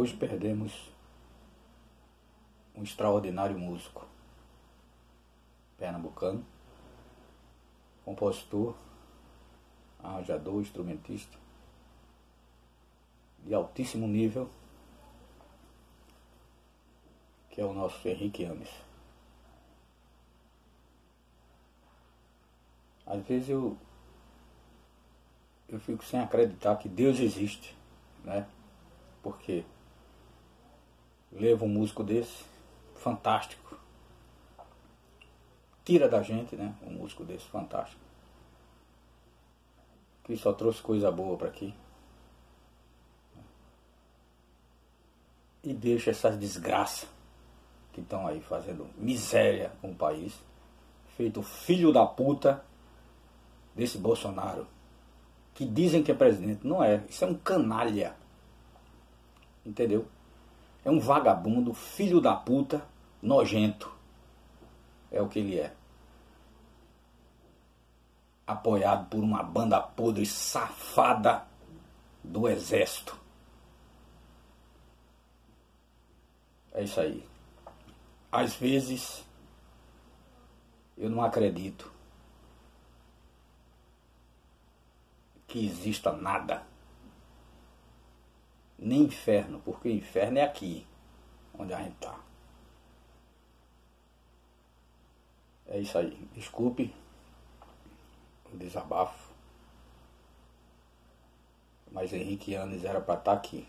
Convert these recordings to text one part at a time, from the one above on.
Hoje perdemos um extraordinário músico pernambucano, compositor, arranjador, instrumentista de altíssimo nível, que é o nosso Henrique Ames. Às vezes eu, eu fico sem acreditar que Deus existe, né? Porque leva um músico desse, fantástico, tira da gente, né? Um músico desse fantástico. Que só trouxe coisa boa para aqui. E deixa essas desgraças que estão aí fazendo miséria com o país. Feito filho da puta desse Bolsonaro. Que dizem que é presidente. Não é. Isso é um canalha. Entendeu? É um vagabundo, filho da puta, nojento. É o que ele é. Apoiado por uma banda podre safada do exército. É isso aí. Às vezes eu não acredito que exista nada nem inferno, porque o inferno é aqui, onde a gente está. É isso aí. Desculpe o desabafo. Mas Henrique Anes era para estar tá aqui.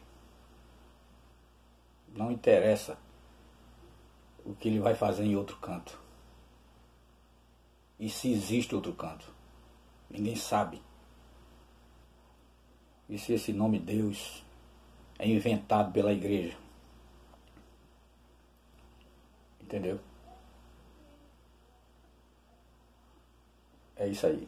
Não interessa o que ele vai fazer em outro canto. E se existe outro canto. Ninguém sabe. E se esse nome Deus é inventado pela igreja. Entendeu? É isso aí.